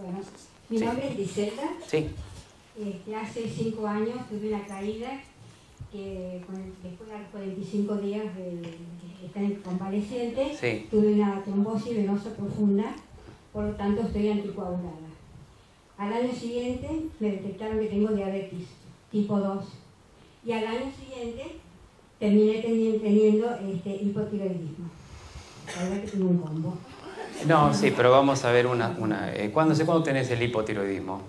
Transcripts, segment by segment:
Bueno, mi Sí. nombre es Griselda. Sí, Este, hace cinco años tuve una caída que con el- después de los 45 días de, estar en convaleciente, sí. tuve una trombosis venosa profunda, por lo tanto estoy anticoagulada. Al año siguiente me detectaron que tengo diabetes tipo 2 y al año siguiente terminé teni- teniendo este, hipotiroidismo. La verdad que tengo un combo. No, sí, pero vamos a ver una... una eh, ¿cuándo, sé cuándo tenés el hipotiroidismo?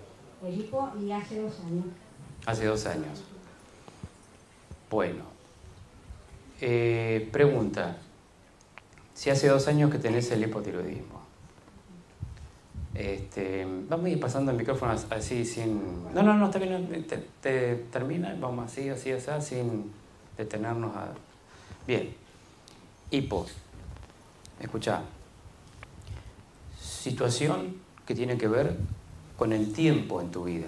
El hipo y hace dos años. Hace dos años. Bueno. Eh, pregunta. Si hace dos años que tenés el hipotiroidismo. Este, vamos a ir pasando el micrófono as- así sin... No, no, no, está bien. no, Te, te- termina, vamos así, así, así, sin detenernos a... Bien. Hipo. Escucha. Situación que tiene que ver con el tiempo en tu vida.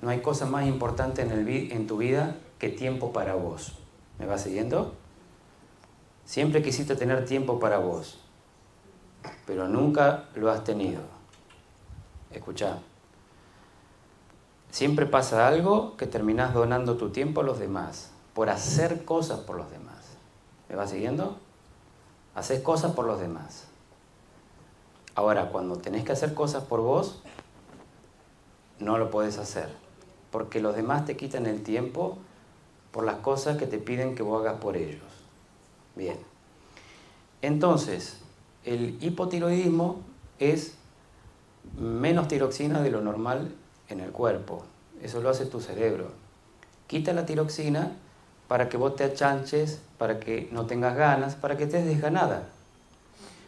No hay cosa más importante en, tu vida que tiempo para vos. ¿Me vas siguiendo? Siempre quisiste tener tiempo para vos, pero nunca lo has tenido. Escucha. Siempre pasa algo que terminás donando tu tiempo a los demás, por hacer cosas por los demás. ¿Me vas siguiendo? Haces cosas por los demás. Ahora, cuando tenés que hacer cosas por vos, no lo puedes hacer, porque los demás te quitan el tiempo por las cosas que te piden que vos hagas por ellos. Bien. Entonces, el hipotiroidismo es menos tiroxina de lo normal en el cuerpo. Eso lo hace tu cerebro. Quita la tiroxina para que vos te achanches, para que no tengas ganas, para que estés desganada.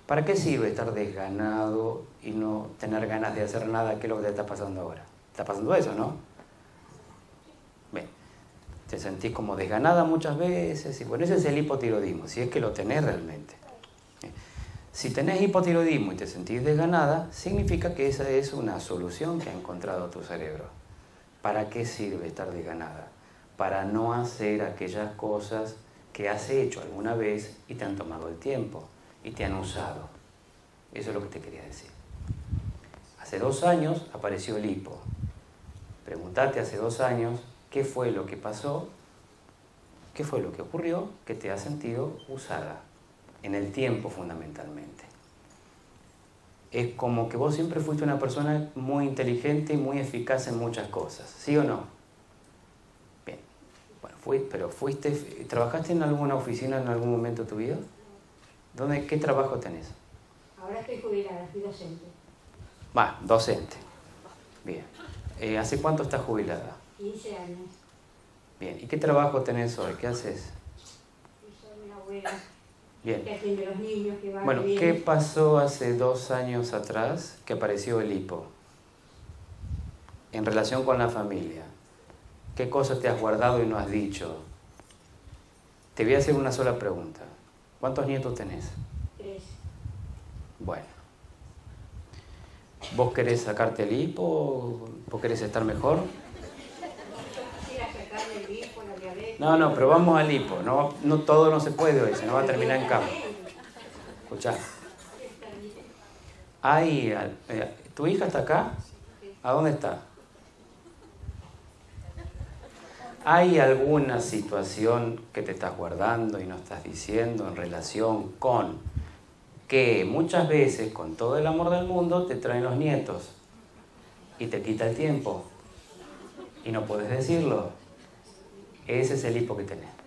¿Para qué sirve estar desganado y no tener ganas de hacer nada? ¿Qué es lo que te está pasando ahora? Está pasando eso, ¿no? Bien, te sentís como desganada muchas veces y bueno, ese es el hipotiroidismo, si es que lo tenés realmente. Si tenés hipotiroidismo y te sentís desganada, significa que esa es una solución que ha encontrado tu cerebro. ¿Para qué sirve estar desganada? Para no hacer aquellas cosas que has hecho alguna vez y te han tomado el tiempo y te han usado. Eso es lo que te quería decir. Hace dos años apareció el hipo. Preguntate hace dos años qué fue lo que pasó, qué fue lo que ocurrió que te has sentido usada, en el tiempo fundamentalmente. Es como que vos siempre fuiste una persona muy inteligente y muy eficaz en muchas cosas, ¿sí o no? Bien, bueno, fui, pero fuiste, ¿trabajaste en alguna oficina en algún momento de tu vida? ¿Dónde, ¿Qué trabajo tenés? Ahora estoy jubilada, fui docente. Va, docente. Bien. Eh, ¿Hace cuánto estás jubilada? 15 años. Bien. ¿Y qué trabajo tenés hoy? ¿Qué haces? Y soy una abuela Bien. que atiende los niños, que va Bueno, ¿qué pasó hace dos años atrás que apareció el hipo? En relación con la familia. ¿Qué cosas te has guardado y no has dicho? Te voy a hacer una sola pregunta. ¿Cuántos nietos tenés? Tres. Bueno. ¿Vos querés sacarte el hipo? ¿Vos querés estar mejor? No, no, pero vamos al hipo. No, no todo no se puede hoy, se nos va a terminar en cama. Escuchá. Hay, eh, ¿Tu hija está acá? ¿A dónde está? ¿Hay alguna situación que te estás guardando y no estás diciendo en relación con que muchas veces con todo el amor del mundo te traen los nietos y te quita el tiempo y no puedes decirlo? Ese es el hipo que tenés.